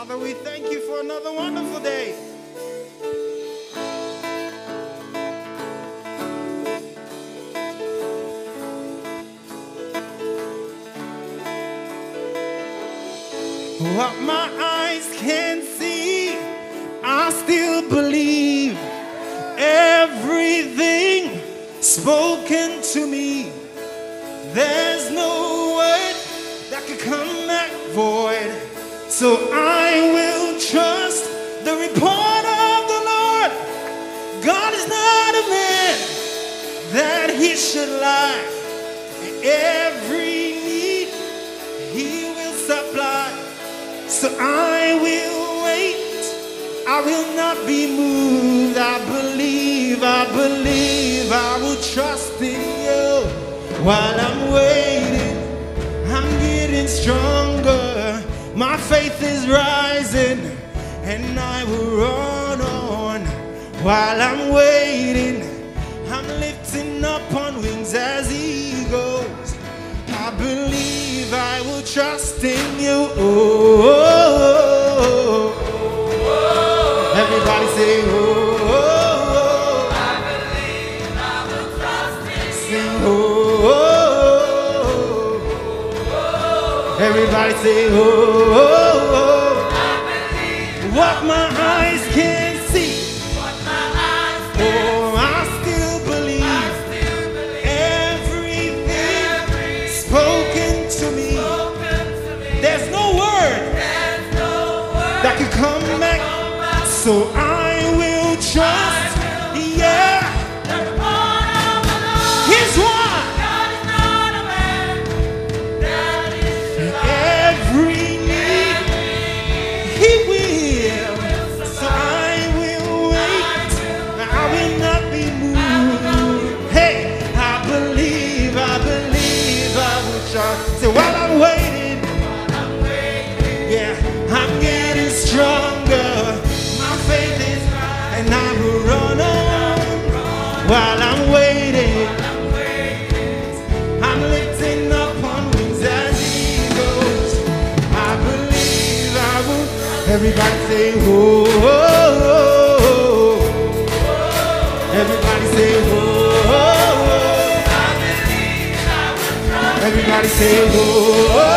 Father, we thank you for another wonderful day. What my eyes can see, I still believe everything spoken to me. There's no word that could come back void. So I will trust the report of the Lord. God is not a man that he should lie. Every need he will supply. So I will wait. I will not be moved. I believe, I believe, I will trust in you. While I'm waiting, I'm getting stronger. My faith is rising, and I will run on. While I'm waiting, I'm lifting up on wings as eagles. I believe I will trust in you. Oh, Everybody say, oh, oh, oh, oh. What my eyes can see. Oh, I still believe everything spoken to me. There's no word that can come back. So I will trust. Yeah. So while I'm waiting, yeah, I'm getting stronger. My faith is right and I will run on while I'm waiting. I'm lifting up on wings as eagles. I believe I will. Everybody say, oh, oh,